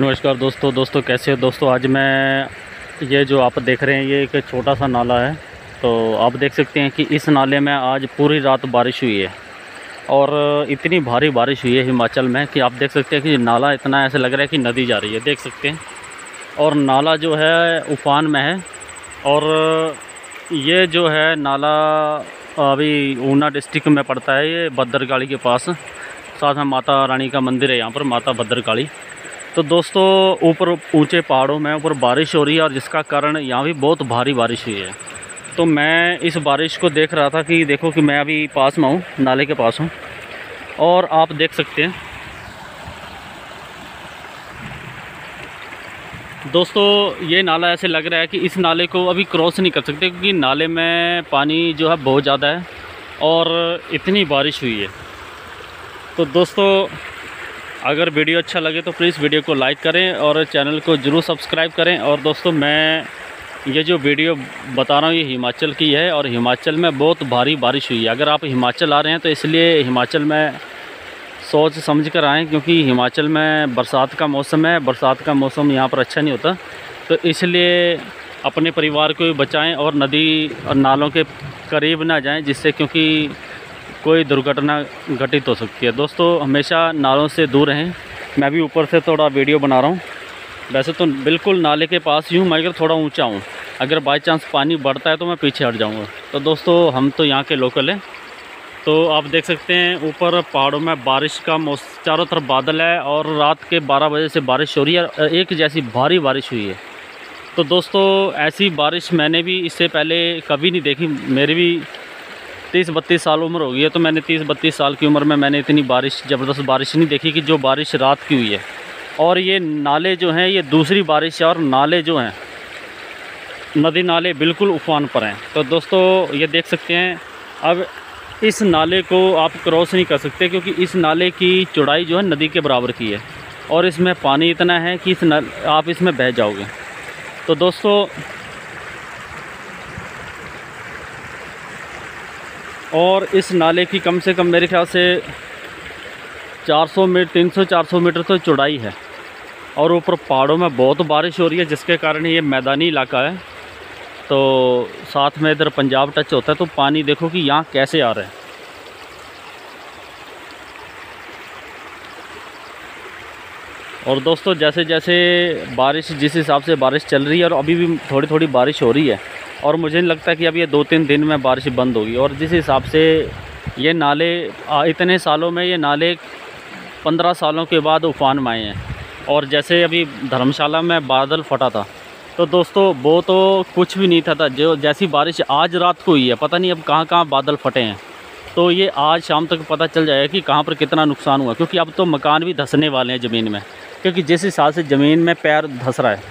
नमस्कार दोस्तों दोस्तों कैसे हो? दोस्तों, आज मैं ये जो आप देख रहे हैं, ये एक छोटा सा नाला है। तो आप देख सकते हैं कि इस नाले में आज पूरी रात बारिश हुई है। और इतनी भारी बारिश हुई है हिमाचल में कि आप देख सकते हैं कि नाला इतना ऐसे लग रहा है कि नदी जा रही है। देख सकते हैं। और नाला जो है, उफान में है। और ये जो है, नाला अभी ऊना डिस्ट्रिक्ट में पड़ता है, ये भद्रकाली के पास। साथ में माता रानी का मंदिर है यहाँ पर, माता भद्रकाली तो दोस्तों, ऊपर ऊँचे पहाड़ों में ऊपर बारिश हो रही है और जिसका कारण यहाँ भी बहुत भारी बारिश हुई है। तो मैं इस बारिश को देख रहा था कि देखो कि मैं अभी पास में हूँ, नाले के पास हूँ। और आप देख सकते हैं। दोस्तों, ये नाला ऐसे लग रहा है कि इस नाले को अभी क्रॉस नहीं कर सकते क्योंकि नाले में पानी जो है बहुत ज़्यादा है और इतनी बारिश हुई है। तो दोस्तों अगर वीडियो अच्छा लगे तो प्लीज़ वीडियो को लाइक करें और चैनल को ज़रूर सब्सक्राइब करें। और दोस्तों, मैं ये जो वीडियो बता रहा हूँ, ये हिमाचल की है और हिमाचल में बहुत भारी बारिश हुई है। अगर आप हिमाचल आ रहे हैं तो इसलिए हिमाचल में सोच समझ कर आएँ, क्योंकि हिमाचल में बरसात का मौसम है। बरसात का मौसम यहाँ पर अच्छा नहीं होता। तो इसलिए अपने परिवार को भी बचाएँ और नदी और नालों के करीब ना जाएँ, जिससे क्योंकि कोई दुर्घटना घटित हो सकती है। दोस्तों, हमेशा नालों से दूर रहें। मैं भी ऊपर से थोड़ा वीडियो बना रहा हूँ। वैसे तो बिल्कुल नाले के पास ही हूँ मैं अगर थोड़ा ऊँचा हूँ। अगर बाई चांस पानी बढ़ता है तो मैं पीछे हट जाऊँगा। तो दोस्तों, हम तो यहाँ के लोकल हैं। तो आप देख सकते हैं, ऊपर पहाड़ों में बारिश का मौसम चारों तरफ़ बादल है और रात के 12 बजे से बारिश हो रही है एक जैसी भारी बारिश हुई है। तो दोस्तों, ऐसी बारिश मैंने भी इससे पहले कभी नहीं देखी। मेरी भी तीस बत्तीस साल उम्र हो गई है तो मैंने तीस बत्तीस साल की उम्र में मैंने इतनी बारिश, ज़बरदस्त बारिश नहीं देखी कि जो बारिश रात की हुई है। और ये नाले जो हैं, ये दूसरी बारिश है और नाले जो हैं, नदी नाले बिल्कुल उफान पर हैं। तो दोस्तों, ये देख सकते हैं, अब इस नाले को आप क्रॉस नहीं कर सकते क्योंकि इस नाले की चौड़ाई जो है नदी के बराबर की है। और इसमें पानी इतना है कि इस नल आप इसमें बह जाओगे। तो दोस्तों और इस नाले की कम से कम मेरे ख्याल से 400 मीटर 300 400 मीटर तो चौड़ाई है। और ऊपर पहाड़ों में बहुत बारिश हो रही है, जिसके कारण ये मैदानी इलाका है। तो साथ में इधर पंजाब टच होता है तो पानी देखो कि यहाँ कैसे आ रहा है। और दोस्तों जैसे जैसे बारिश, जिस हिसाब से बारिश चल रही है और अभी भी थोड़ी थोड़ी बारिश हो रही है और मुझे नहीं लगता कि अब ये दो तीन दिन में बारिश बंद होगी। और जिस हिसाब से ये नाले इतने सालों में ये नाले पंद्रह सालों के बाद उफान में आए हैं। और जैसे अभी धर्मशाला में बादल फटा था तो दोस्तों वो तो कुछ भी नहीं था, था। जो जैसी बारिश आज रात को हुई है पता नहीं अब कहाँ कहाँ बादल फटे हैं। तो ये आज शाम तक पता चल जाएगा कि कहाँ पर कितना नुकसान हुआ क्योंकि अब तो मकान भी धंसने वाले हैं ज़मीन में क्योंकि जिस हिसाब से ज़मीन में पैर धंस रहा है